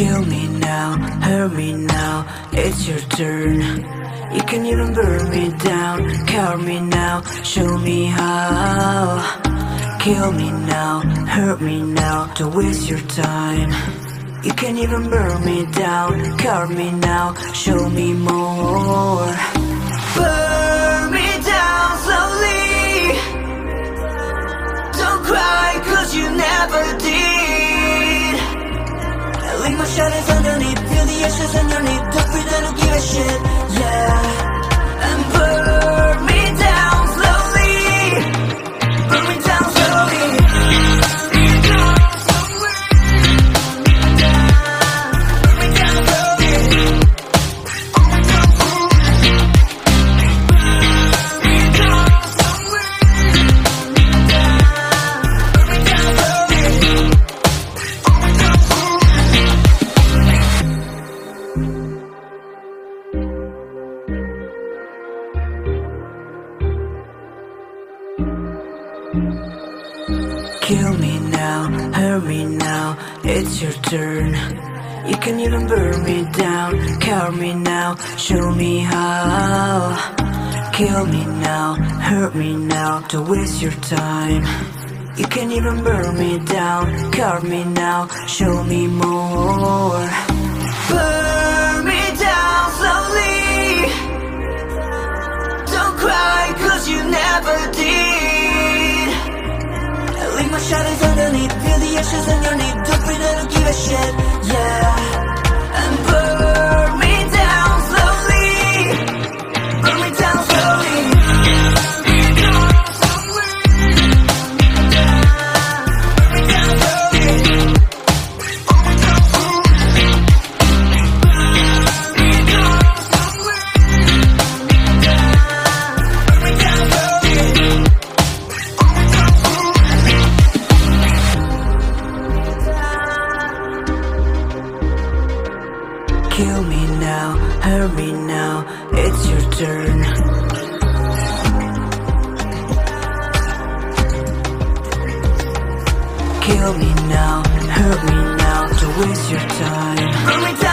Kill me now, hurt me now, it's your turn. You can even burn me down, cover me now, show me how. Kill me now, hurt me now, don't waste your time. You can even burn me down, cover me now, show me more. Burn shadows underneath, feel the ashes underneath. Don't Kill me now, hurt me now, it's your turn. You can even burn me down, cover me now, show me how. Kill me now, hurt me now, don't waste your time. You can even burn me down, cover me now, show me more. Burn me down slowly. Don't cry, cause you never did. Shadows underneath, feel the ashes underneath. Don't pretend to give a shit, Kill me now, hurt me now, it's your turn. Kill me now, hurt me now, don't waste your time.